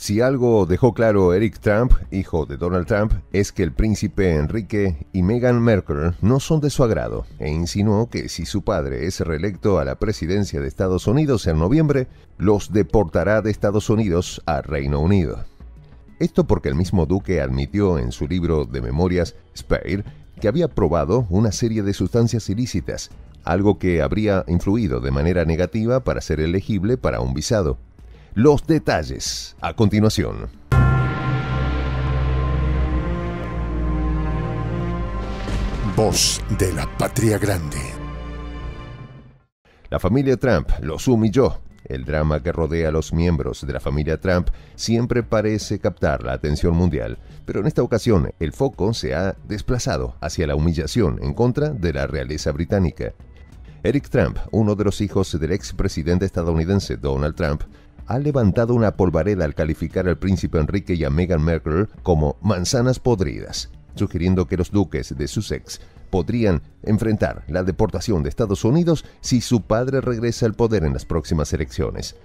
Si algo dejó claro Eric Trump, hijo de Donald Trump, es que el príncipe Enrique y Meghan Markle no son de su agrado, e insinuó que si su padre es reelecto a la presidencia de Estados Unidos en noviembre, los deportará de Estados Unidos a Reino Unido. Esto porque el mismo duque admitió en su libro de memorias Spare que había probado una serie de sustancias ilícitas, algo que habría influido de manera negativa para ser elegible para un visado. Los detalles a continuación. Voz de la Patria Grande. La familia Trump los humilló. El drama que rodea a los miembros de la familia Trump siempre parece captar la atención mundial, pero en esta ocasión el foco se ha desplazado hacia la humillación en contra de la realeza británica. Eric Trump, uno de los hijos del expresidente estadounidense Donald Trump, ha levantado una polvareda al calificar al príncipe Enrique y a Meghan Markle como manzanas podridas, sugiriendo que los duques de Sussex podrían enfrentar la deportación de Estados Unidos si su padre regresa al poder en las próximas elecciones.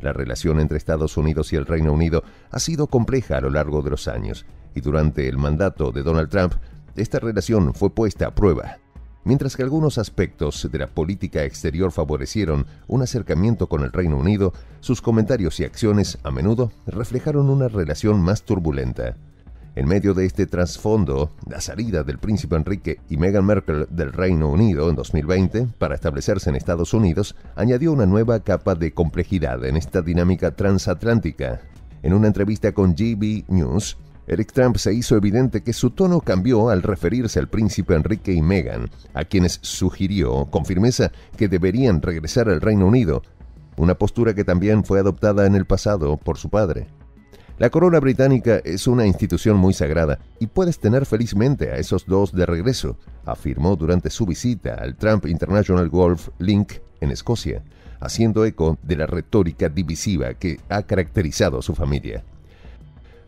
La relación entre Estados Unidos y el Reino Unido ha sido compleja a lo largo de los años, y durante el mandato de Donald Trump, esta relación fue puesta a prueba. Mientras que algunos aspectos de la política exterior favorecieron un acercamiento con el Reino Unido, sus comentarios y acciones a menudo reflejaron una relación más turbulenta. En medio de este trasfondo, la salida del príncipe Enrique y Meghan Markle del Reino Unido en 2020 para establecerse en Estados Unidos añadió una nueva capa de complejidad en esta dinámica transatlántica. En una entrevista con GB News, Eric Trump se hizo evidente que su tono cambió al referirse al príncipe Enrique y Meghan, a quienes sugirió con firmeza que deberían regresar al Reino Unido, una postura que también fue adoptada en el pasado por su padre. La corona británica es una institución muy sagrada y puedes tener felizmente a esos dos de regreso, afirmó durante su visita al Trump International Golf Link en Escocia, haciendo eco de la retórica divisiva que ha caracterizado a su familia.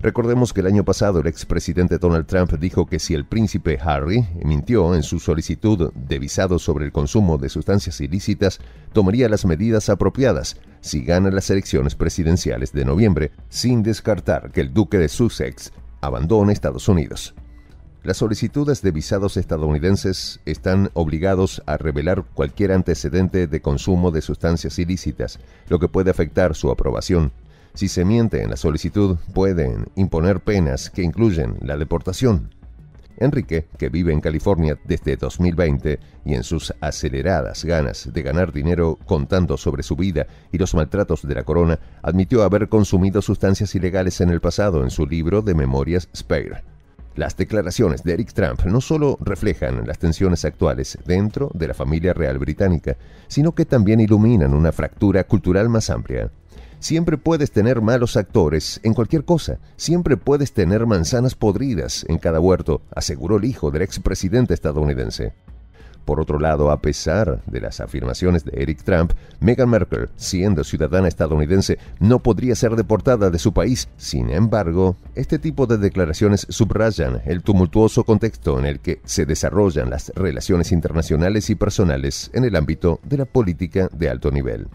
Recordemos que el año pasado el expresidente Donald Trump dijo que si el príncipe Harry mintió en su solicitud de visado sobre el consumo de sustancias ilícitas, tomaría las medidas apropiadas si gana las elecciones presidenciales de noviembre, sin descartar que el duque de Sussex abandone Estados Unidos. Las solicitudes de visados estadounidenses están obligados a revelar cualquier antecedente de consumo de sustancias ilícitas, lo que puede afectar su aprobación si se miente en la solicitud, pueden imponer penas que incluyen la deportación. Enrique, que vive en California desde 2020 y en sus aceleradas ganas de ganar dinero contando sobre su vida y los maltratos de la corona, admitió haber consumido sustancias ilegales en el pasado en su libro de memorias Spare. Las declaraciones de Eric Trump no solo reflejan las tensiones actuales dentro de la familia real británica, sino que también iluminan una fractura cultural más amplia. Siempre puedes tener malos actores en cualquier cosa. Siempre puedes tener manzanas podridas en cada huerto, aseguró el hijo del expresidente estadounidense. Por otro lado, a pesar de las afirmaciones de Eric Trump, Meghan Markle, siendo ciudadana estadounidense, no podría ser deportada de su país. Sin embargo, este tipo de declaraciones subrayan el tumultuoso contexto en el que se desarrollan las relaciones internacionales y personales en el ámbito de la política de alto nivel.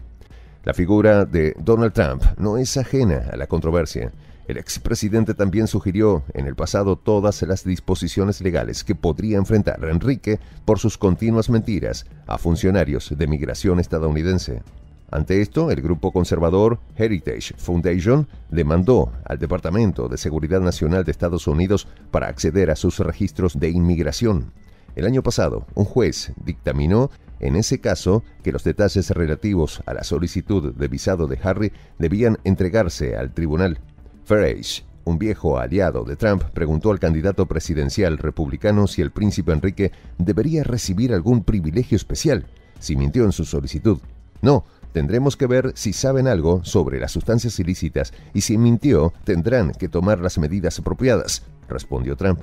La figura de Donald Trump no es ajena a la controversia. El expresidente también sugirió en el pasado todas las disposiciones legales que podría enfrentar Enrique por sus continuas mentiras a funcionarios de migración estadounidense. Ante esto, el grupo conservador Heritage Foundation demandó al Departamento de Seguridad Nacional de Estados Unidos para acceder a sus registros de inmigración. El año pasado, un juez dictaminó en ese caso que los detalles relativos a la solicitud de visado de Harry debían entregarse al tribunal. Farage, un viejo aliado de Trump, preguntó al candidato presidencial republicano si el príncipe Enrique debería recibir algún privilegio especial si mintió en su solicitud. No, tendremos que ver si saben algo sobre las sustancias ilícitas y si mintió tendrán que tomar las medidas apropiadas, respondió Trump.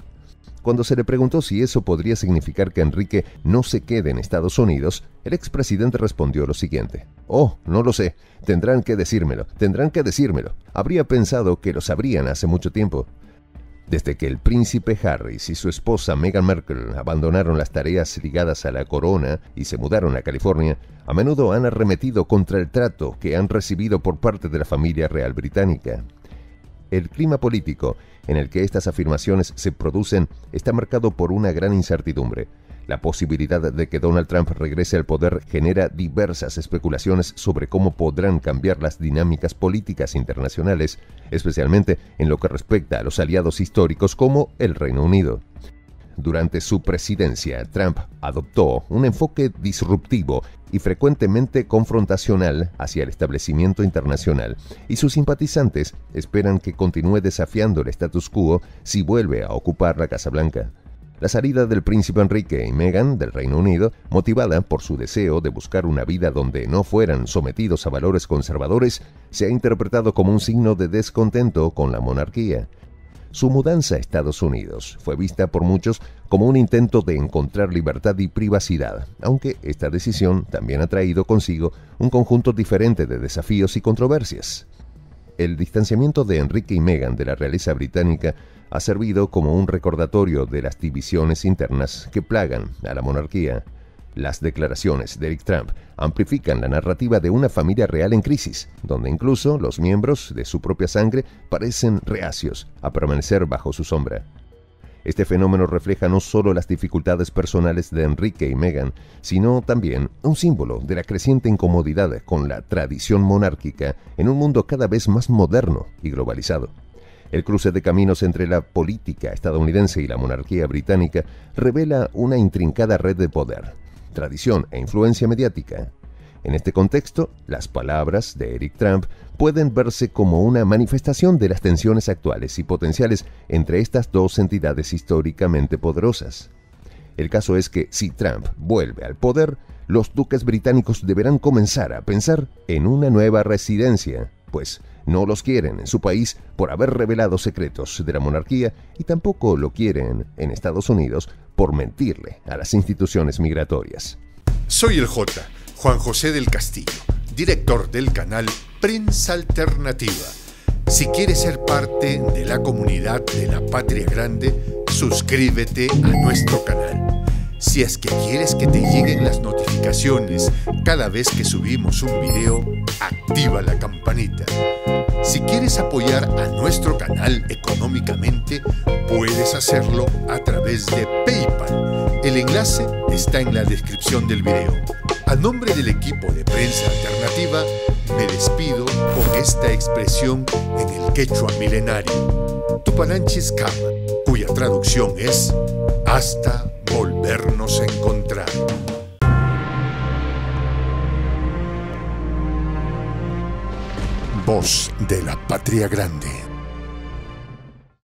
Cuando se le preguntó si eso podría significar que Enrique no se quede en Estados Unidos, el expresidente respondió lo siguiente. Oh, no lo sé. Tendrán que decírmelo. Tendrán que decírmelo. Habría pensado que lo sabrían hace mucho tiempo. Desde que el príncipe Harris y su esposa Meghan Markle abandonaron las tareas ligadas a la corona y se mudaron a California, a menudo han arremetido contra el trato que han recibido por parte de la familia real británica. El clima político en el que estas afirmaciones se producen está marcado por una gran incertidumbre. La posibilidad de que Donald Trump regrese al poder genera diversas especulaciones sobre cómo podrán cambiar las dinámicas políticas internacionales, especialmente en lo que respecta a los aliados históricos como el Reino Unido. Durante su presidencia, Trump adoptó un enfoque disruptivo y frecuentemente confrontacional hacia el establecimiento internacional, y sus simpatizantes esperan que continúe desafiando el status quo si vuelve a ocupar la Casa Blanca. La salida del príncipe Enrique y Meghan del Reino Unido, motivada por su deseo de buscar una vida donde no fueran sometidos a valores conservadores, se ha interpretado como un signo de descontento con la monarquía. Su mudanza a Estados Unidos fue vista por muchos como un intento de encontrar libertad y privacidad, aunque esta decisión también ha traído consigo un conjunto diferente de desafíos y controversias. El distanciamiento de Enrique y Meghan de la realeza británica ha servido como un recordatorio de las divisiones internas que plagan a la monarquía. Las declaraciones de Eric Trump amplifican la narrativa de una familia real en crisis, donde incluso los miembros de su propia sangre parecen reacios a permanecer bajo su sombra. Este fenómeno refleja no solo las dificultades personales de Enrique y Meghan, sino también un símbolo de la creciente incomodidad con la tradición monárquica en un mundo cada vez más moderno y globalizado. El cruce de caminos entre la política estadounidense y la monarquía británica revela una intrincada red de poder, tradición e influencia mediática. En este contexto, las palabras de Eric Trump pueden verse como una manifestación de las tensiones actuales y potenciales entre estas dos entidades históricamente poderosas. El caso es que si Trump vuelve al poder, los duques británicos deberán comenzar a pensar en una nueva residencia, pues no los quieren en su país por haber revelado secretos de la monarquía y tampoco lo quieren en Estados Unidos por mentirle a las instituciones migratorias. Soy el J, Juan José del Castillo, director del canal Prensa Alternativa. Si quieres ser parte de la comunidad de la Patria Grande, suscríbete a nuestro canal. Si es que quieres que te lleguen las notificaciones cada vez que subimos un video, activa la campanita. Si quieres apoyar a nuestro canal económicamente, puedes hacerlo a través de PayPal. El enlace está en la descripción del video. A nombre del equipo de prensa alternativa, me despido con esta expresión en el quechua milenario, Tupananchis Kama, cuya traducción es hasta volvernos a encontrar. Voz de la Patria Grande.